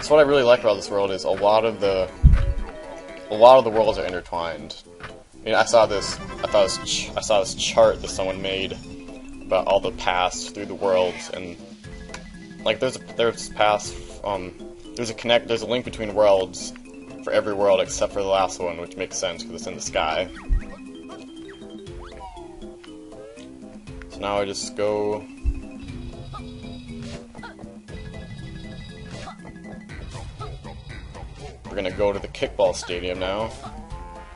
So what I really like about this world is a lot of the a lot of the worlds are intertwined. I mean, I saw this I thought this I saw this chart that someone made about all the paths through the worlds and like there's a, there's paths um there's a connect there's a link between worlds for every world except for the last one, which makes sense because it's in the sky. So now I just go We're gonna go to the kickball stadium now,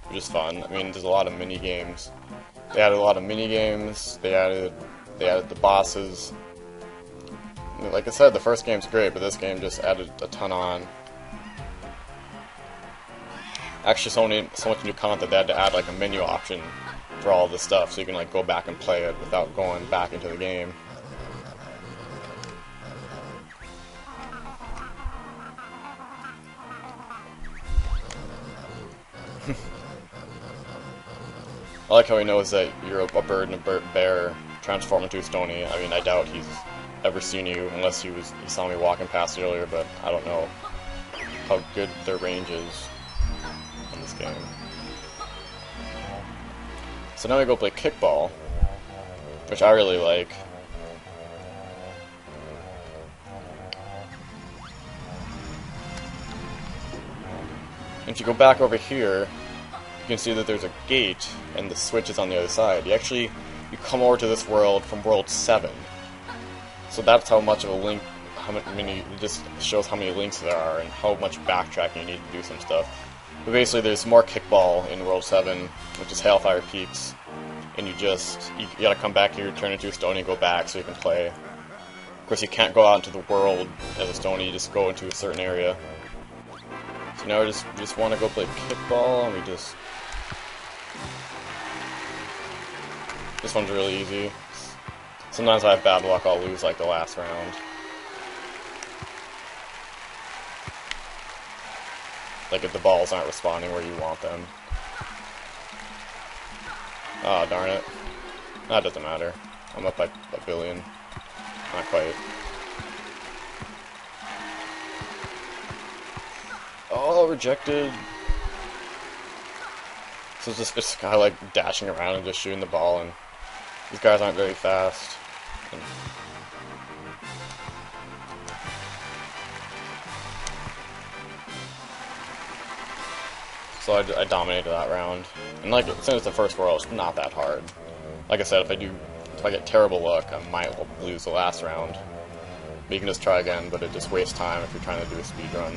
which is fun. I mean, there's a lot of mini games. They added a lot of mini games. They added they added the bosses. Like I said, the first game's great, but this game just added a ton on. Actually, so many so much new content they had to add like a menu option for all this stuff, so you can like go back and play it without going back into the game. I like how he knows that you're a bird and a bear transform into a stony. I mean, I doubt he's ever seen you unless he was he saw me walking past earlier, but I don't know how good their range is in this game. So now we go play kickball, which I really like. If you go back over here, can see that there's a gate and the switch is on the other side. You actually you come over to this world from World 7. So that's how much of a link, how many, it just shows how many links there are and how much backtracking you need to do some stuff. But basically there's more kickball in World 7, which is Hailfire Peaks, and you just, you, you gotta come back here, turn into a stone and go back so you can play. Of course you can't go out into the world as a stony, you just go into a certain area. So now we just, just want to go play kickball, and we just This one's really easy. Sometimes I have bad luck, I'll lose like the last round. Like if the balls aren't responding where you want them. Oh, darn it. That doesn't matter. I'm up by a billion. Not quite. Oh, rejected. So it's just this guy like dashing around and just shooting the ball and these guys aren't very fast. So I, I, dominated that round. And like, since it's the first world, it's not that hard. Like I said, if I do, if I get terrible luck, I might lose the last round. But you can just try again, but it just wastes time if you're trying to do a speed run.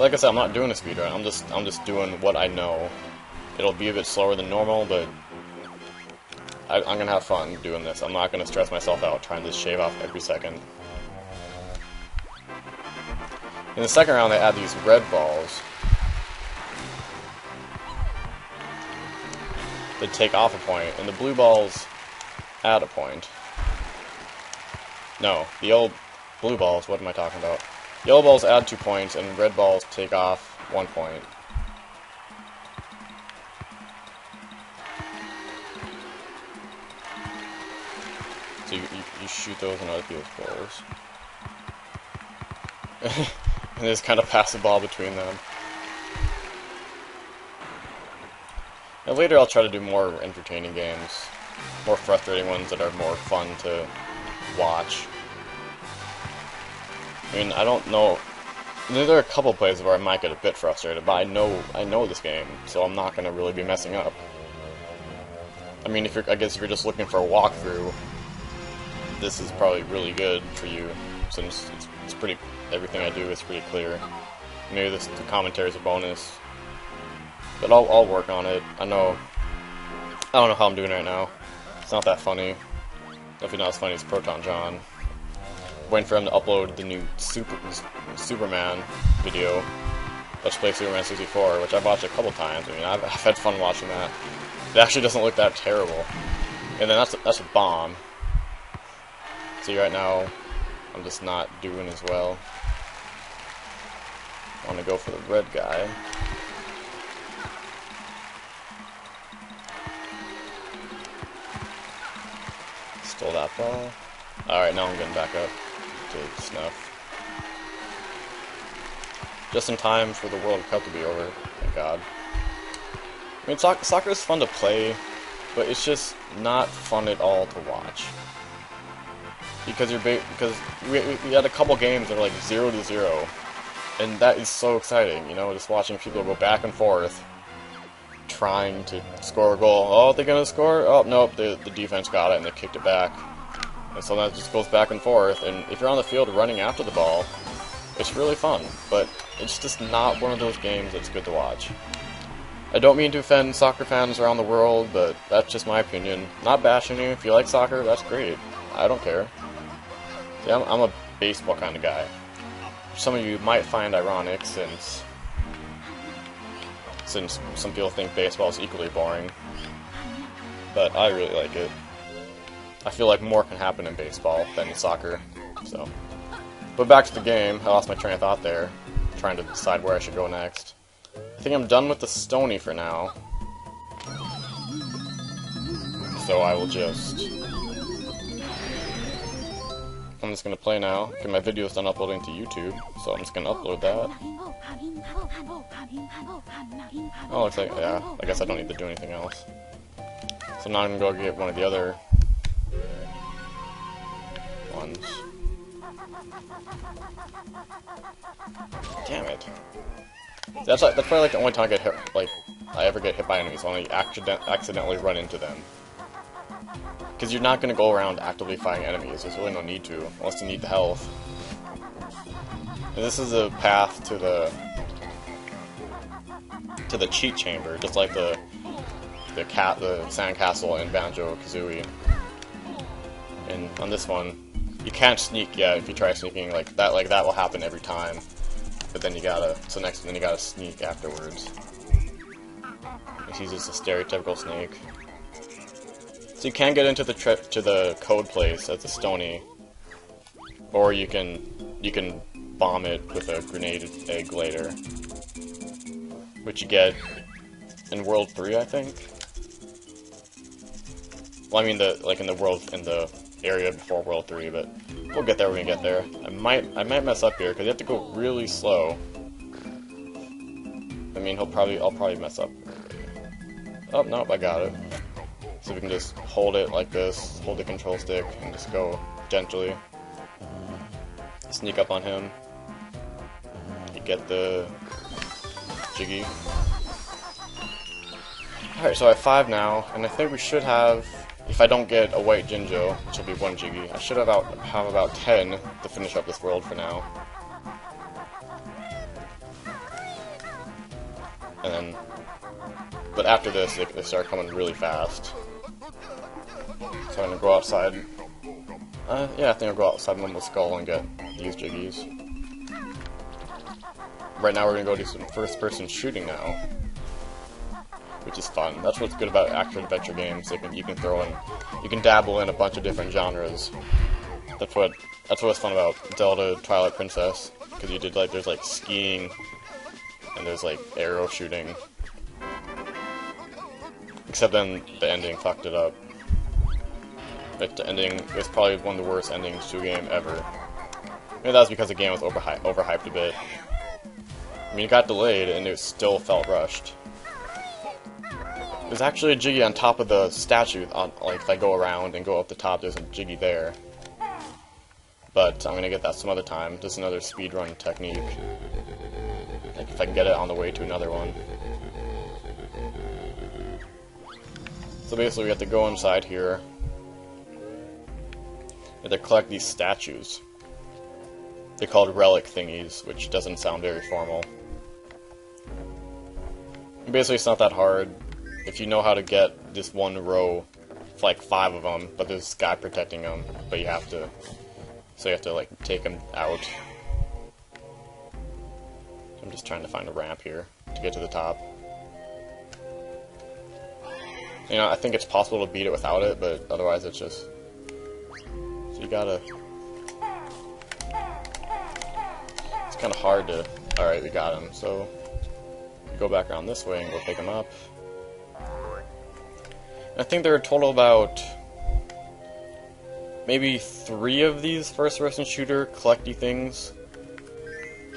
Like I said, I'm not doing a speed run. I'm just, I'm just doing what I know. It'll be a bit slower than normal, but I, am gonna have fun doing this. I'm not gonna stress myself out trying to shave off every second. In the second round, they add these red balls. They take off a point, and the blue balls add a point. No, the old blue balls, what am I talking about? Yellow balls add two points, and red balls take off one point. So you, you, you shoot those in other people's balls. and just kind of pass the ball between them. Now later I'll try to do more entertaining games. More frustrating ones that are more fun to watch. I mean, I don't know... There are a couple plays where I might get a bit frustrated, but I know I know this game, so I'm not going to really be messing up. I mean, if you're, I guess if you're just looking for a walkthrough, this is probably really good for you, since it's, it's pretty, everything I do is pretty clear. Maybe this, the commentary is a bonus, but I'll, I'll work on it. I know, I don't know how I'm doing right now. It's not that funny. Definitely not as funny as ProtonJon. Waiting for him to upload the new Super Superman video. Let's play Superman 64, which I've watched a couple times. I mean, I've, I've had fun watching that. It actually doesn't look that terrible. And then that's a, that's a bomb. See, right now, I'm just not doing as well. I want to go for the red guy. Stole that ball. Alright, now I'm getting back up to snuff. just in time for the World Cup to be over. Thank God. I mean, soc soccer is fun to play, but it's just not fun at all to watch. Because you're because we, we had a couple games that are like zero to zero, and that is so exciting. You know, just watching people go back and forth, trying to score a goal. Oh, they're gonna score? Oh, nope, the the defense got it and they kicked it back. And so that just goes back and forth. And if you're on the field running after the ball, it's really fun. But it's just not one of those games that's good to watch. I don't mean to offend soccer fans around the world, but that's just my opinion. Not bashing you. If you like soccer, that's great. I don't care. See, I'm, I'm a baseball kind of guy. Some of you might find ironic since since some people think baseball is equally boring. But I really like it. I feel like more can happen in baseball than in soccer. So, But back to the game. I lost my train of thought there, trying to decide where I should go next. I think I'm done with the Stony for now. So I will just... I'm just gonna play now, because my video is done uploading to YouTube, so I'm just gonna upload that. Oh, looks like, yeah, I guess I don't need to do anything else. So now I'm gonna go get one of the other ones. Damn it. That's like, that's probably like the only time I get hit, like, I ever get hit by enemies, I accident accidentally run into them. Because you're not going to go around actively fighting enemies, there's really no need to, unless you need the health. And this is a path to the to the cheat chamber, just like the the cat the sandcastle in Banjo Kazooie. And on this one, you can't sneak yet. If you try sneaking like that, like that will happen every time. But then you gotta so next then you gotta sneak afterwards. He's just a stereotypical snake. So you can get into the trip to the code place at the Stony, or you can you can bomb it with a grenade egg later, which you get in World Three, I think. Well, I mean the like in the world in the area before World Three, but we'll get there when we get there. I might I might mess up here because you have to go really slow. I mean, he'll probably I'll probably mess up. Oh nope, I got it. So we can just hold it like this, hold the control stick, and just go gently. Sneak up on him. You get the Jiggy. Alright, so I have five now, and I think we should have, if I don't get a white Jinjo, which will be one Jiggy, I should have, out, have about ten to finish up this world for now. And then, but after this, they, they start coming really fast. So I'm gonna go outside. Uh, yeah, I think I'll go outside Mumbo Skull and get these jiggies. Right now we're gonna go do some first-person shooting now. Which is fun. That's what's good about action-adventure games. Can, you can throw in, you can dabble in a bunch of different genres. That's what, that's what's fun about Zelda Twilight Princess. Because you did like, there's like skiing, and there's like arrow shooting. Except then the ending fucked it up. But the ending is probably one of the worst endings to a game ever. Maybe that was because the game was overhy overhyped a bit. I mean, it got delayed and it still felt rushed. There's actually a Jiggy on top of the statue, on, like if I go around and go up the top, there's a Jiggy there. But I'm gonna get that some other time. Just another speedrun technique. Like if I can get it on the way to another one. So basically we have to go inside here. We have to collect these statues. They're called relic thingies, which doesn't sound very formal. And basically it's not that hard. If you know how to get this one row, it's like five of them, but there's this guy protecting them, but you have to, so you have to like take them out. I'm just trying to find a ramp here to get to the top. You know, I think it's possible to beat it without it, but otherwise it's just... So you gotta... It's kind of hard to... Alright, we got him, so... go back around this way and go pick him up. I think there are a total about... Maybe three of these first-person shooter collecty things.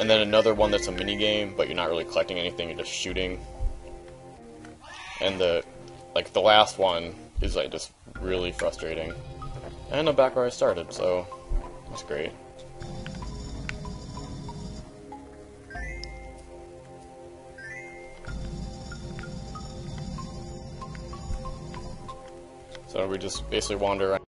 and then another one that's a mini game, but you're not really collecting anything, you're just shooting. And the like the last one is like just really frustrating. And I'm back where I started, so that's great. So we just basically wander around.